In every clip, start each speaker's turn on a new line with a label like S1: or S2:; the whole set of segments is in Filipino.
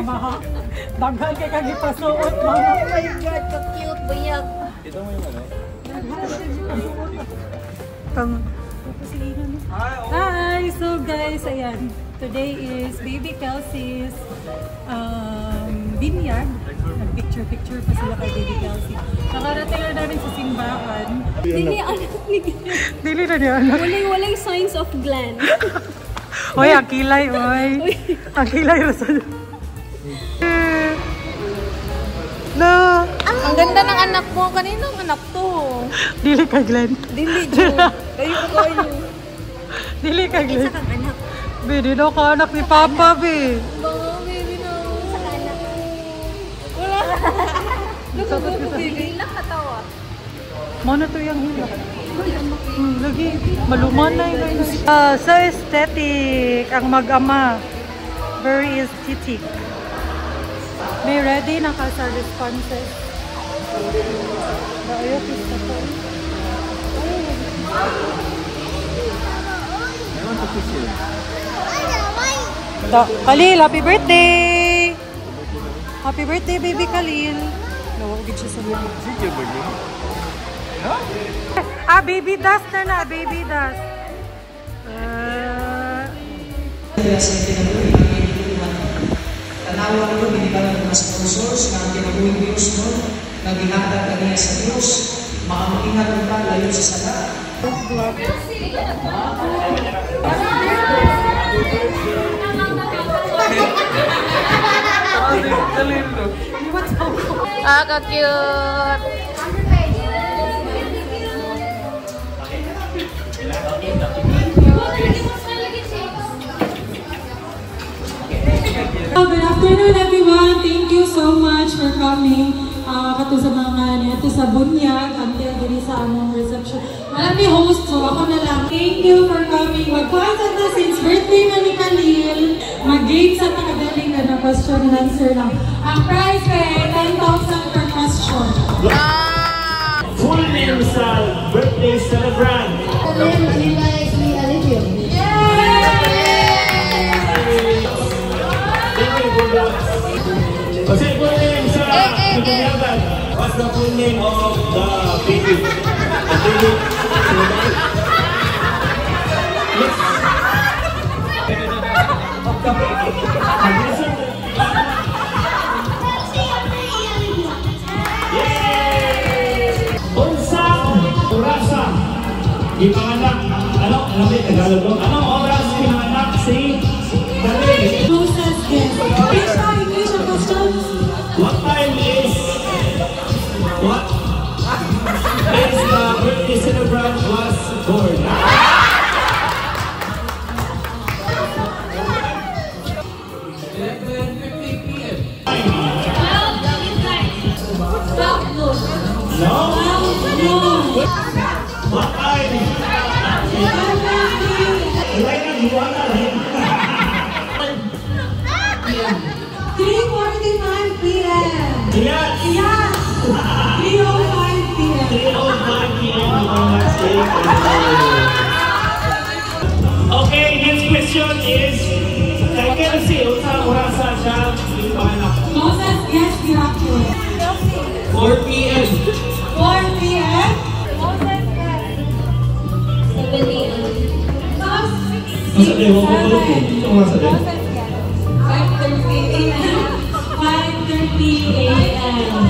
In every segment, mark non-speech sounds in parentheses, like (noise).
S1: mama ha. Daghan kay kagi pasuot, mama.
S2: Oh my God, ka-cute, bayag.
S3: Ito mo yung ano?
S1: Tang. Hi! So guys, ayan. Today is Baby Kelsey's um, binyag. Nag-picture-picture pa sila kay Baby Kelsey. Nakarating na namin sa simbahan.
S2: Dili, anak ni
S1: Dili na niya anak.
S2: Walay, walay signs of gland.
S1: Oy, ang kilay, oy. Ang kilay No!
S2: Ang ganda ng anak mo. Kaninong anak to?
S1: Dili ka, Glenn.
S2: Dili, Jo. Kayo kayo. (laughs)
S1: Dili ka, Glenn.
S2: kang anak.
S1: Be, di daw ka anak ni Papa, be.
S2: Mga baby na. Sa anak. Wala. Luka ko ko, baby. Ilang katawa.
S1: Mo na to yung hila. Hmm, lagi. Maluman na yun. Ah, so aesthetic ang mag-ama. Very aesthetic. May ready na ka sa responses. Ayok, isa to.
S3: Meron to kiss you.
S1: Da, Khalil, happy birthday! Happy birthday, baby Khalil. Nawagid siya sa mga.
S3: Sige ba niyo?
S1: Ah, baby dust na na, baby dust. Uh,
S4: Tanawa ko binigyan ng mga sponsors ng kinabuhi Diyos mo, na ginagdag kaniya sa Diyos, makamuingat ang ka layo sa sala.
S2: Ah, ka-cute.
S5: Oh, Good afternoon, everyone. Thank you so much for coming. Uh, kato sa mga nito sa bunyag, until diri sa among reception. Alam ni host, so ako na lang. Thank you for coming. Magpasad na since birthday na ni Khalil. Mag-game sa takadaling na na question and answer lang. Ang prize ay 10,000 per question.
S6: Full name sa birthday celebrant. Kasi Pagkayagan. What's the full name of the baby? The baby. Unsa orasa ipanganak ano ano ba Tagalog mo? Anong was born? No? What time? Wala na, iwala rin.
S5: 3.45
S6: Okay, next question is, kay Kelsey, unsa orasa siya ipanganak?
S5: Closest guest director.
S6: 4 p.m.
S5: 4 p.m.
S6: Masa din, wako ko ko. Ito masa din.
S5: 5.30 a.m. 5.30 a.m.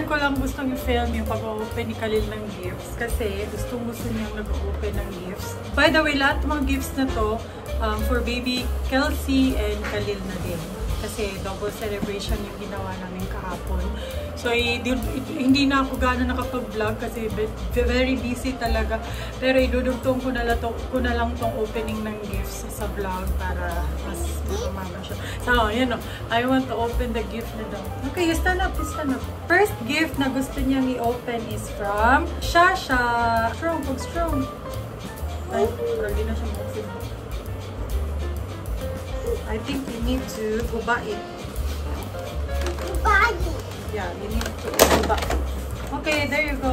S1: Biglaan ko lang gustong i-film yung pag-open ni Khalil ng gifts kasi gustong gusto niyang nag-open ng gifts. By the way, lahat mga gifts na to um, for baby Kelsey and Khalil na din. Kasi double celebration yung ginawa namin kahapon. So, i- hindi na ako gano'n nakapag-vlog kasi very busy talaga. Pero idudugtong ko na, lang to, ko na lang tong opening ng gifts sa vlog para mas makamaga siya. So, yun o. I want to open the gift na daw. Okay, you stand up, you stand up. First gift na gusto niyang i-open is from Shasha. Strong, pag strong. Ay, lagi na siya buksin. I think you need to guba it. Yeah, you need to guba. Okay, there you go.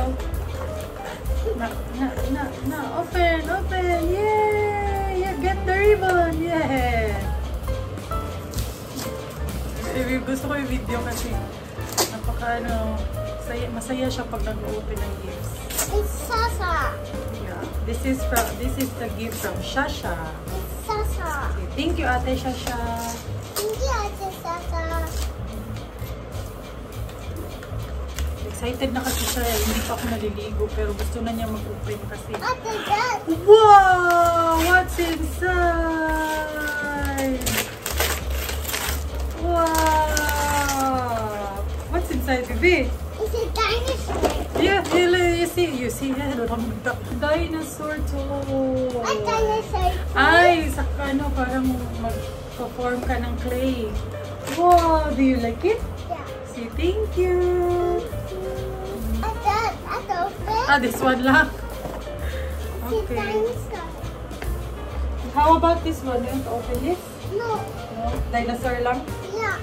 S1: Na, na, na, na, open, open, yay! Yeah, get the ribbon, yeah! Eh, gusto ko yung video kasi napaka ano, masaya, masaya siya pag nag-open ng gifts.
S2: It's Sasa.
S1: Yeah. This is from this is the gift from Shasha. Okay, thank you Ate Shasha.
S2: Hindi ate Sasa.
S1: Excited na kasi siya, eh. hindi pa ako naliligo pero gusto na niya mag-open kasi.
S2: Ate Dad.
S1: Wow! What's inside? Wow! What's inside, baby?
S2: It's a dinosaur.
S1: Yeah, you, you see, you see, dinosaur to.
S2: A dinosaur.
S1: Ay, sa ano, parang mag-perform ka ng clay. Wow, do you like it?
S2: Yeah.
S1: Say thank you.
S2: Ate, open.
S1: Ah, this one lang. Okay.
S2: dinosaur.
S1: How about this one? You want to open this?
S2: No.
S1: No? Dinosaur lang?
S2: Yeah.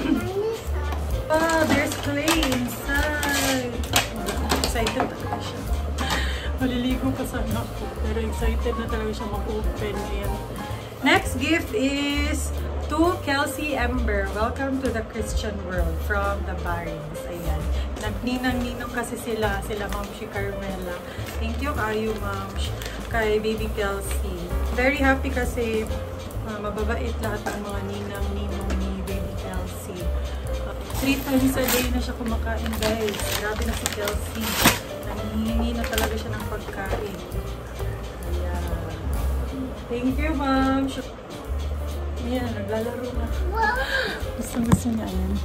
S2: (clears throat) Dinosaur.
S1: Ah, there's clay inside. Excited talaga siya. Maliligo pa sana ako. Pero excited na talaga siya mag-open. Ayan. Next gift is to Kelsey Ember. Welcome to the Christian world from the Barings. Ayan. Nagninang-ninong kasi sila. Sila Ma'am si Carmela. Thank you kayo Ma'am kay Baby Kelsey. Very happy kasi uh, mababait lahat ng mga ninang-ninong three times a day na siya kumakain guys. Grabe na si Kelsey. Nangihingi na talaga siya ng pagkain. Ayan. Thank you, ma'am. Ayan, naglalaro na. (gasps) Gusto gusto niya. Ayan. (laughs)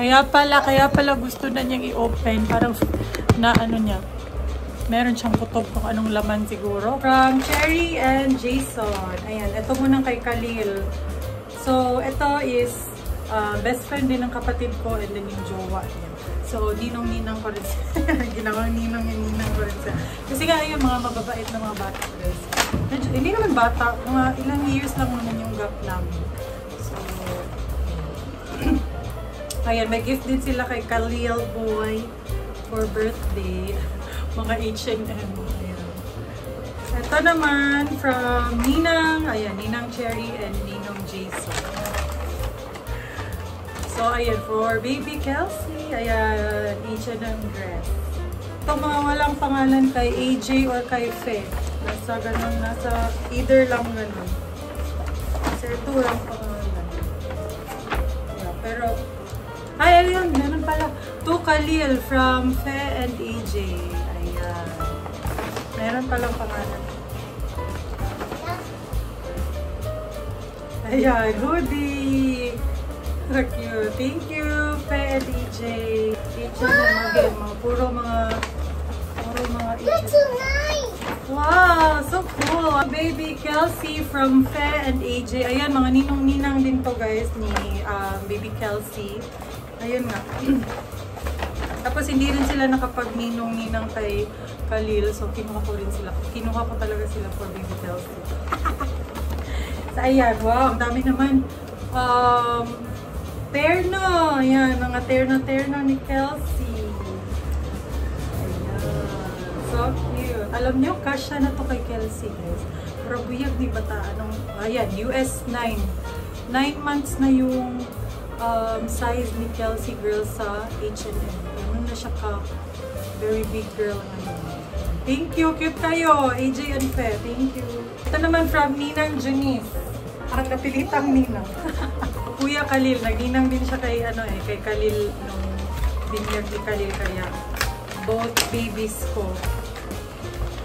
S1: Kaya pala, kaya pala gusto na niyang i-open. Parang na ano niya. Meron siyang kutob kung anong laman siguro. From Cherry and Jason. Ayan, ito munang kay Khalil. So, ito is uh, best friend din ng kapatid ko and then yung jowa niya. So, ninong-ninang ko rin siya. (laughs) Ginawang ninong yung ninang ko rin siya. Kasi nga yung mga mababait na mga bata guys. Medyo, hindi naman bata, mga ilang years lang naman yung gap namin. So, (clears throat) ayan, may gift din sila kay Khalil Boy for birthday. (laughs) Mga H&M. Ayan. Ito naman from Ninang, ayan, Ninang Cherry and Ninong Jason. So, ayan, for baby Kelsey, ayan, H&M dress. Ito, mga walang pangalan kay AJ or kay Faye. Nasa ganun, nasa either lang ganun. Sir, ito walang pangalan. Yeah, pero, ay, ayun, ganun pala. To Khalil from Faye and AJ. Ayan. Meron palang pangalan Ayan, hoodie! So cute. Thank you, Fe and AJ. AJ na mga, mga puro mga puro mga AJ. Wow, so cool. Baby Kelsey from Fe and AJ. Ayan, mga ninong-ninang din to guys ni um, Baby Kelsey. Ayun nga. (clears throat) Tapos hindi rin sila nakapag-ninong-ninang kay Khalil. So kinuha ko rin sila. Kinuha ko talaga sila for Baby Kelsey. So ayan, wow, ang dami naman. Um, terno. Ayan, mga terno-terno ni Kelsey. Ayan. So cute. Alam nyo, kasha na to kay Kelsey, guys. Pero buyag di bata. Anong, ayan, US 9. 9 months na yung um, size ni Kelsey girl sa H&M. Ganun na siya ka very big girl ngayon. Thank you. Cute kayo. AJ and Fe. Thank you. Ito naman from Ninang Janice. Parang napilitang Ninang. (laughs) Kuya Khalil. Nagninang din siya kay, ano eh, kay Khalil nung binyag ni Khalil kaya both babies ko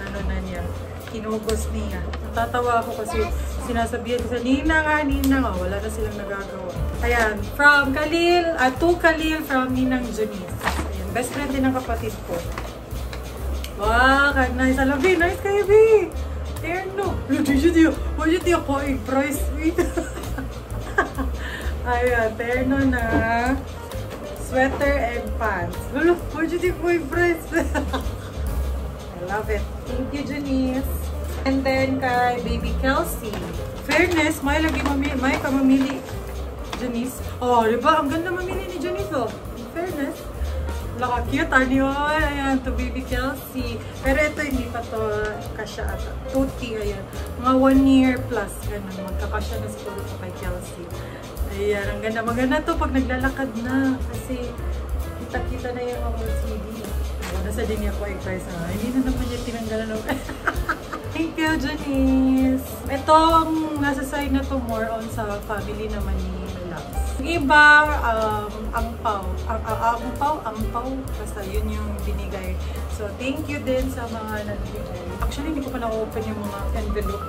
S1: ano na niya, kinugos niya. Natatawa ako kasi sinasabihan ko sa Nina nga, Nina nga, wala na silang nagagawa. Ayan, from Khalil, at to Khalil from Ninang Junice. Ayan, best friend din ng kapatid ko. Wow, kag nice. Alam, B, nice kayo, B. Terno. Did you, what did you call? Price sweet. Ayan, terno na. Sweater and pants. Lolo, what did you call it? Price I love it. Thank you, Janice. And then kay Baby Kelsey. Fairness, may lagi mamili, may ka mamili. Janice. Oh, di ba? Ang ganda mamili ni Janice, oh. Fairness. Laka cute, ani oy. Ayan, to Baby Kelsey. Pero ito, hindi pa to kasya ata. Tuti, ayan. Mga one year plus, ganun. Magkakasya na siguro to kay Kelsey. Ayan, ang ganda. Maganda to pag naglalakad na. Kasi, kita-kita na yung mga CD. Oh, nasa din niya ko i-price na. Hindi na naman niya tinanggalan ng... (laughs) Thank you, Janice! Itong nasa side na to more on sa family naman ni iba, um, angpaw. Ang, ang, angpaw, angpaw. Basta yun yung binigay. So, thank you din sa mga nagbigay. Actually, hindi ko pa na-open yung mga envelope.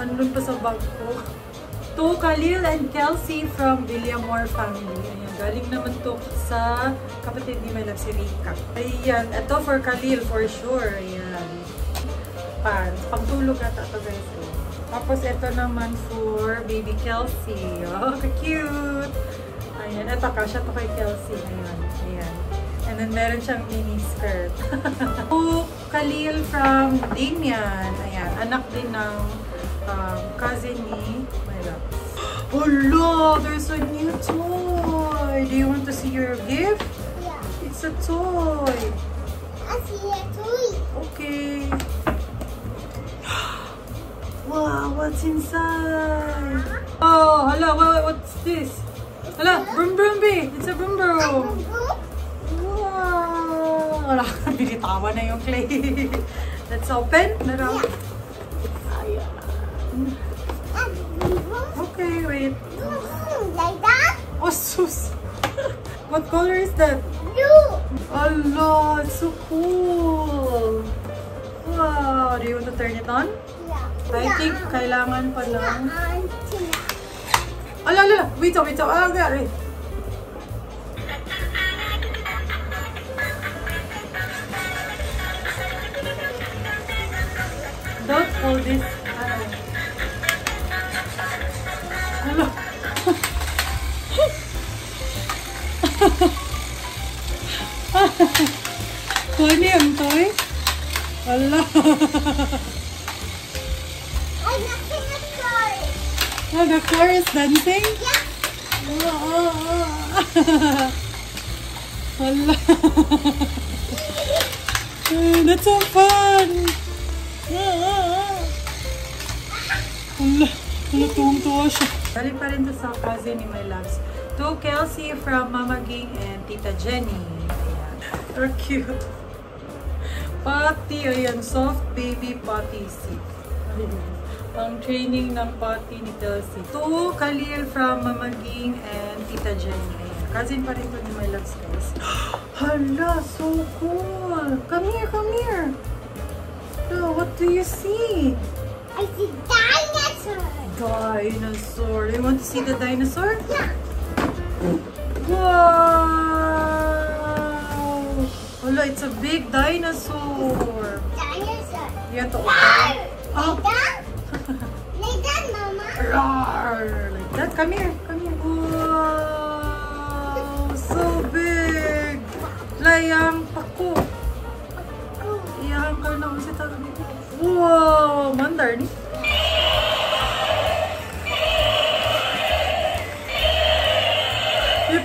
S1: Andun pa sa bag ko. To Khalil and Kelsey from Villamore family. Ayan, galing naman to sa kapatid ni Melab si Rika. Ayan, ito for Khalil for sure. Ayan. Pants. Pagtulog ata ito guys. Tapos ito naman for baby Kelsey. Oh, cute! Ayan, ito kasha to kay Kelsey. Ayan, ayan. And then meron siyang mini skirt. (laughs) to Khalil from Damian. Ayan, anak din ng um, cousin ni my love. Oh, look! There's a new toy! Do you want to see your gift?
S2: Yeah.
S1: It's a toy!
S2: I see a toy.
S1: Okay. What's inside? Oh, hello, what, what's this? Hello, broom broom bee. It's a broom broom. Wow. Wala, binitawan na yung clay. Let's open. Nara. Okay, wait.
S2: Like that?
S1: Oh, sus. (laughs) What color is that?
S2: Blue.
S1: Allah, it's so cool. Wow, do you want to turn it on? I think kailangan pa lang. Ala, ala, wait, oh, wait, oh. Ah, okay, wait. Don't hold this. Ah. Ala. Kuha niya yung toy? Ala. Oh, the car is dancing?
S2: Yeah.
S1: Wala. (laughs) That's so fun. Wala. Wala, tuwang-tuwa siya. Galing pa rin sa cousin ni my loves. To Kelsey from Mama Ging and Tita Jenny. Ayan. Cute. Potty. Ayan, soft baby potty seat. Ayan. Ang training ng potty ni Kelsey. To Khalil from Mama Ging and Tita Jenny. Cousin pa rin to ni My Loves, (gasps) guys. Hala, so cool! Come here, come here! No, what do you see?
S2: I see dinosaur.
S1: Dinosaur. You want to see the dinosaur?
S2: Yeah.
S1: Wow! Hala, it's a big dinosaur.
S2: Dinosaur.
S1: You have to open. Oh.
S2: Like that? Like that, Mama?
S1: Roar! Like that. Come here. Come here. Wow! So big! Layang pako. Iyang ka na si tawag dito. Wow! Mandar ni. You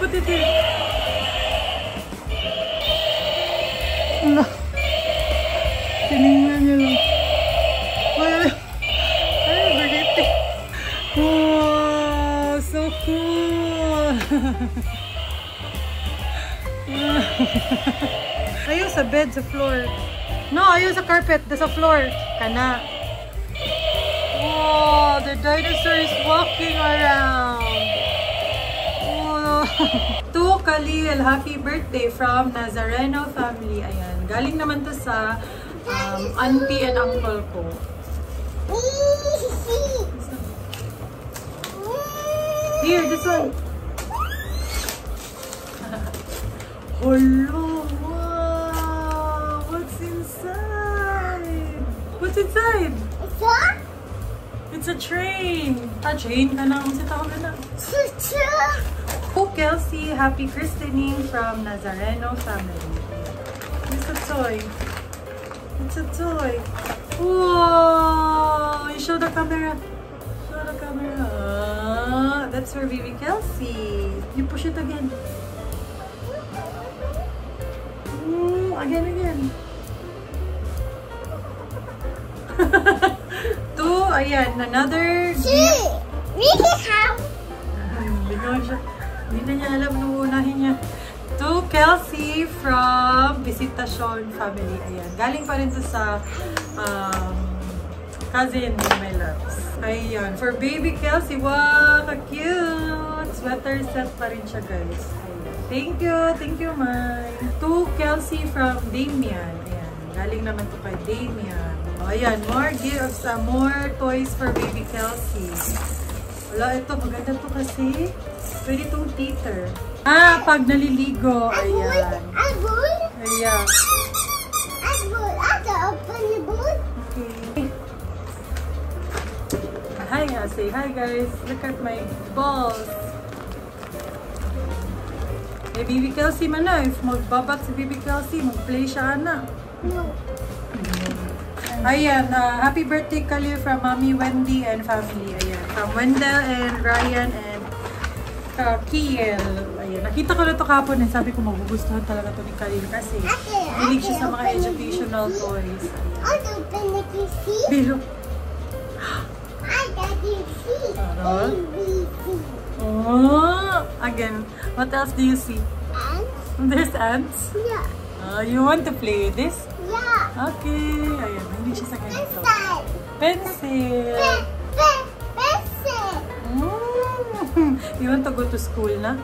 S1: (laughs) ayaw sa bed, sa floor. No, ayaw sa carpet, da sa floor. Kana. Wow, the dinosaur is walking around. Wow. (laughs) to Khalil, happy birthday from Nazareno family. Ayan, galing naman to sa um, auntie and uncle ko. Here, this one. Hello, wow! What's inside? What's inside?
S2: It's
S1: It's a train. A train ka na. Ang tawag na. Oh, Kelsey, happy christening from Nazareno family. It's a toy. It's a toy. Whoa! You show the camera. Show the camera. That's for baby Kelsey. You push it again. Again, again. (laughs) Two, ayan, another
S2: Really how?
S1: Siya. Hindi na niya alam nung unahin niya. To Kelsey from Visitasyon Family. Ayan. Galing pa rin to sa um, cousin ni My Loves. Ayan. For baby Kelsey. Wow, ka-cute! Sweater set pa rin siya, guys. Ayan. Thank you. Thank you, Mai. To Kelsey from Damian. Ayan. Galing naman to kay Damian. O, ayan. More gifts. uh, more toys for baby Kelsey. Wala, ito. Maganda to kasi. Pwede itong teeter. Ah, pag naliligo. Ayan. Ayan. Okay. Hi, say hi guys. Look at my balls. Eh, Bibi Kelsey man na. If magbabat si Bibi Kelsey, mag-play siya na.
S2: No.
S1: Ayan, uh, happy birthday Khalil from Mommy Wendy and family. Ayan, from Wendell and Ryan and uh, Kiel. Ayan, nakita ko na ito kapon and sabi ko magugustuhan talaga to ni Khalil kasi hilig siya sa mga educational toys. Ayan. Bilo.
S2: I got the C.
S1: Alright.
S2: A, B, C.
S1: Oh, again, what else do you see?
S2: And
S1: There's ants.
S2: yeah.
S1: Uh, you want to play with this?
S2: Yeah.
S1: Okay. Ayan, hindi siya sa ganito. Pencil.
S2: Pe, pe, pencil.
S1: Mm. (laughs) You want to go to school na?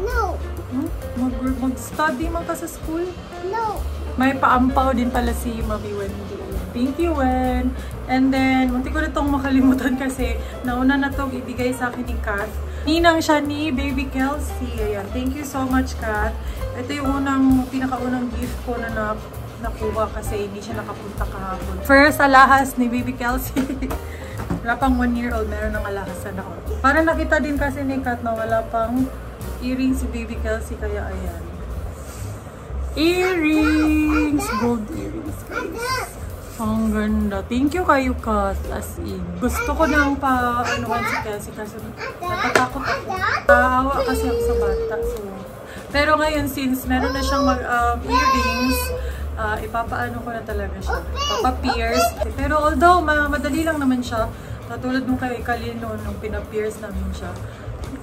S2: No.
S1: Hmm? Mag mag-study man ka sa school?
S2: No.
S1: May paampaw din pala si Mami Wendy. Thank you, Wen. And then, munti ko na itong makalimutan (laughs) kasi nauna na itong ibigay sa akin ni Kat. Ninang siya ni Baby Kelsey. Ayan. Thank you so much, Kat. Ito yung unang, pinakaunang gift ko na, na nakuha kasi hindi siya nakapunta kahapon. First alahas ni Baby Kelsey. (laughs) wala pang one year old, meron ng alahasan ako. Para nakita din kasi ni Kat na wala pang earrings si Baby Kelsey, kaya ayan. Earrings! Gold earrings, guys. Ang ganda. Thank you kayo, Kat. As in. Gusto ko nang pa, ano si Kelsey kasi natatakot ako. Naawa kasi ako sa bata. So, pero ngayon, since meron na siyang mag, um, earrings, ah, ipapaano ko na talaga siya. Papa-pierce. Pero although, ma madali lang naman siya. Katulad nung kay Kalin noon, nung pinapierce namin siya.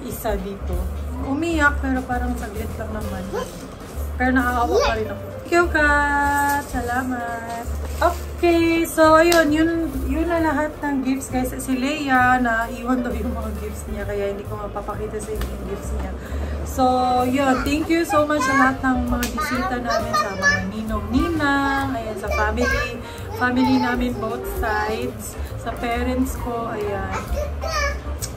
S1: Isa dito. Umiyak, pero parang saglit lang naman. Pero naaawa pa rin ako. Thank you, Kat! Salamat! Okay! Okay, so ayun, yun, yun na lahat ng gifts guys. Si Leia, na iwan daw yung mga gifts niya, kaya hindi ko mapapakita sa inyo yung gifts niya. So, yun, thank you so much sa lahat ng mga bisita namin sa mga ninong-ninang, ayan, sa family, family namin both sides, sa parents ko, ayan.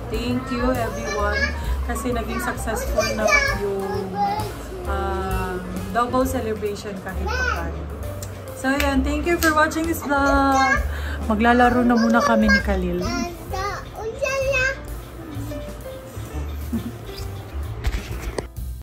S1: Thank you everyone kasi naging successful naman yung um, double celebration kahit pa So, yan. Thank you for watching this vlog. Maglalaro na muna kami ni Khalil.